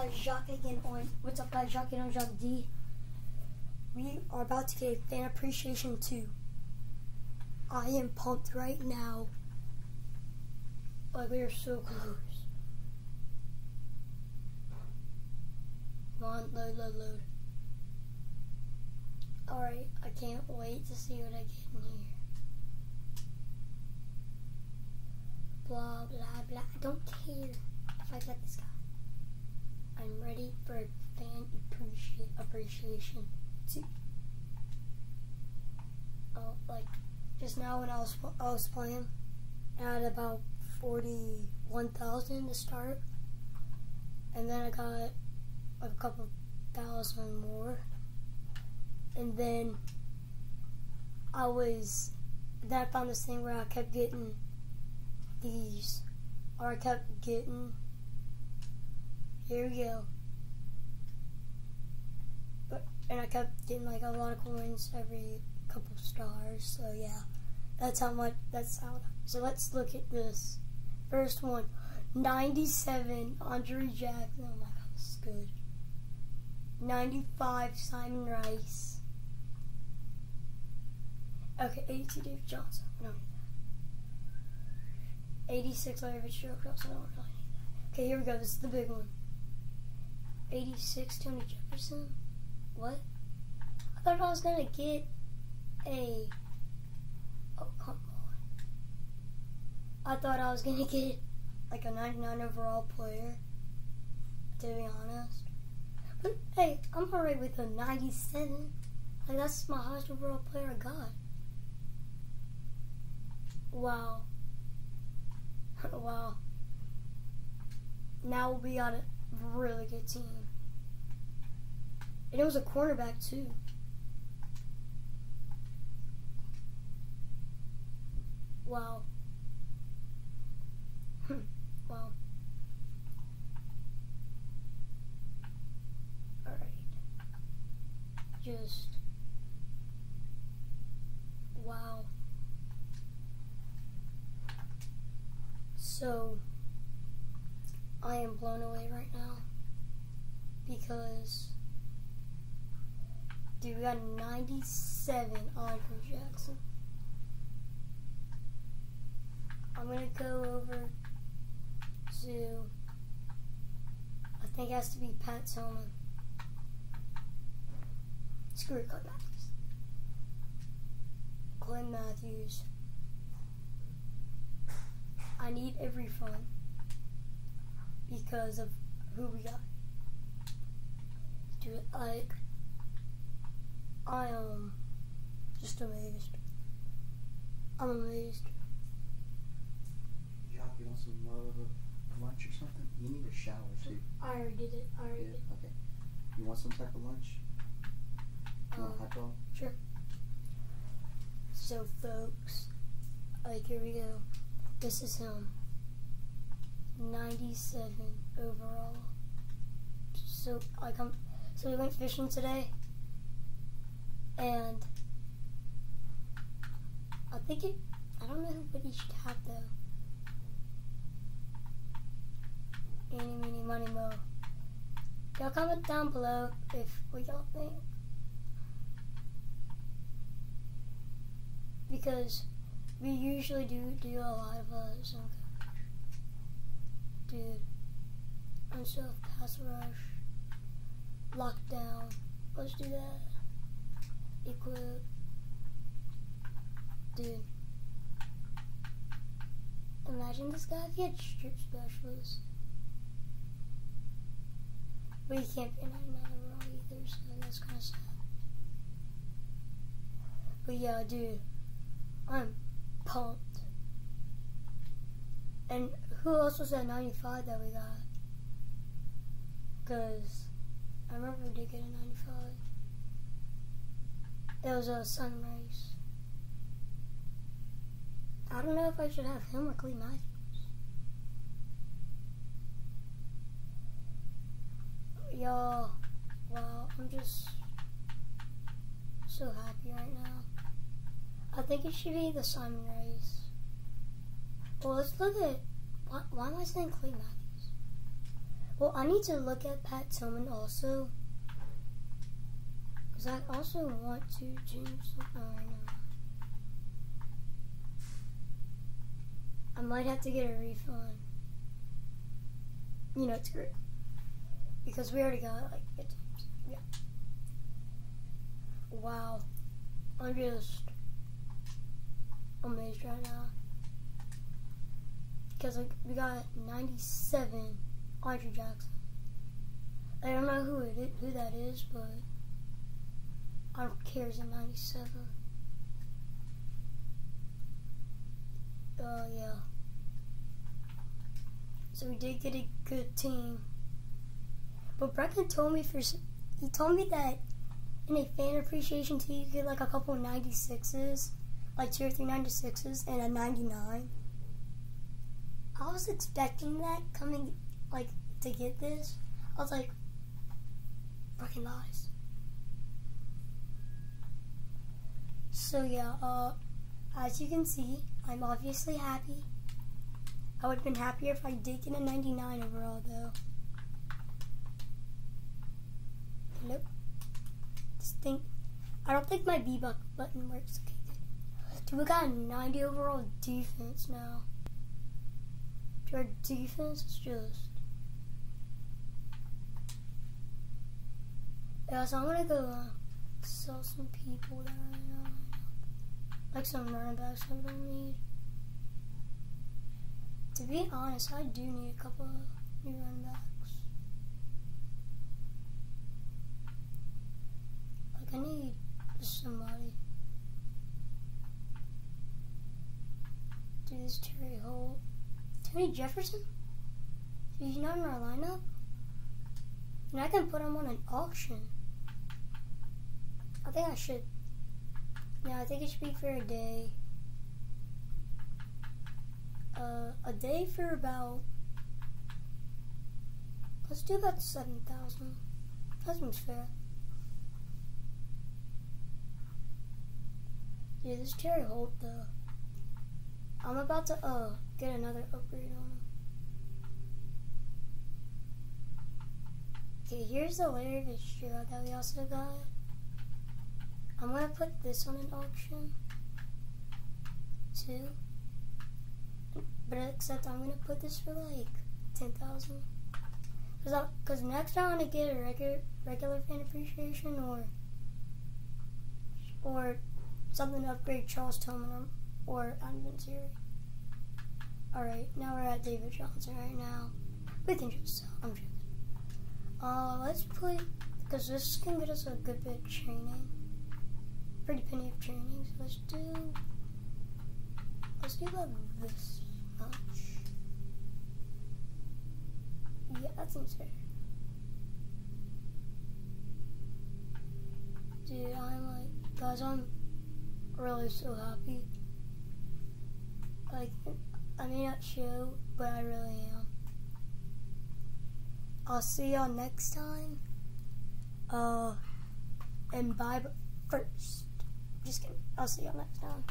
guys, Jacques again on What's Up guys, Jacques again on Jacques D. We are about to get a fan appreciation 2. I am pumped right now. Like we are so close. Come on, load, load, load. Alright, I can't wait to see what I get in here. Blah, blah, blah. I don't care if I get this guy. I'm ready for a fan appreciate appreciation too. Oh, like just now when I was I was playing, I had about forty one thousand to start, and then I got a couple thousand more, and then I was then I found this thing where I kept getting these, or I kept getting here we go. But, and I kept getting like a lot of coins every couple stars. So yeah, that's how much. That's how. So let's look at this first one. 97 Andre Jackson. Oh my god, this is good. 95 Simeon Rice. Okay, 82 Dave Johnson. I don't need that. 86 Larry Fitzgerald. I don't really need that. Okay, here we go. This is the big one. 86 Tony Jefferson? What? I thought I was gonna get a. Oh, come on. I thought I was gonna get like a 99 overall player, to be honest. But hey, I'm alright with a 97. Like, that's my highest overall player I got. Wow. wow. Now we got a really good team. And it was a cornerback too. Wow. wow. Alright. Just. Wow. So. I am blown away right now. Because Dude, we got 97 on Jackson. I'm gonna go over to, I think it has to be Pat Tillman. Screw it, Clint Matthews. Clint Matthews. I need a refund because of who we got. Do it like I am just amazed. I'm amazed. You want some uh, lunch or something? You need a shower, see? I already did it. I already did. okay. You want some type of lunch? You Um, hot dog? Sure. So, folks, like here we go. This is him. 97 overall. So, I come. So we went fishing today, and I think it. I don't know what he should have though. Any, meeny, money, mo. Y'all comment down below if what y'all think. because we usually do do a lot of uh, some dude stuff pass rush lockdown let's do that. Equip. Dude. Imagine this guy if he had strip specialist but he can't be 99 overall either so that's kind of sad. But yeah dude. I'm pumped. And who else was at 95 that we got? Because I remember we did get a 95. It was a sunrise. I don't know if I should have him or Clay Matthews. Y'all, wow, I'm just so happy right now. I think it should be the sunrise. Well, let's look at. Why, why am I saying Clay Matthews? Well, I need to look at Pat Tillman also. Because I also want to change something right now. I might have to get a refund. You know, it's great. Because we already got like 50 Yeah. Wow. I'm just amazed right now. Because like we got 97 Andre Jackson. I don't know who who that is, but I don't care. It's a 97. Uh, yeah. So we did get a good team. But Brecken told me for he told me that in a fan appreciation team you get like a couple 96s, like two or three 96s and a 99. I was expecting that coming like to get this. I was like, fucking lies. So yeah, uh, as you can see, I'm obviously happy. I would have been happier if I did get a 99 overall though. Nope. Just think, I don't think my B-Buck button works. Okay, good. We got a 90 overall defense now. Our defense is just Yeah, so I'm gonna go uh, sell some people that I know. Like some running backs I don't need. To be honest, I do need a couple of new running backs. Like I need somebody. Do this Torry Holt. Tony Jefferson? He's not in our lineup? And I can put him on an auction. I think I should. Yeah, I think it should be for a day. Uh, a day for about. Let's do about 7,000. That seems fair. Yeah, this Torry Holt, though. I'm about to, uh, get another upgrade on him. Okay, here's the Larry Fitzgerald that we also got. I'm gonna put this on an auction too. But except I'm gonna put this for like ten thousand. Cause, Cause next I wanna get a regular regular fan appreciation or or something to upgrade Charles Tillman or, Vinatieri. Alright, now we're at David Johnson right now. We can just. I'm joking. Uh, let's play, because this can get us a good bit of training. Pretty penny of training, so let's do, let's do about this much. Yeah, that seems fair. Dude, I'm like, guys, I'm really so happy. Like, I may not show, but I really am. I'll see y'all next time. Uh, and bye first. Just kidding. I'll see y'all next time.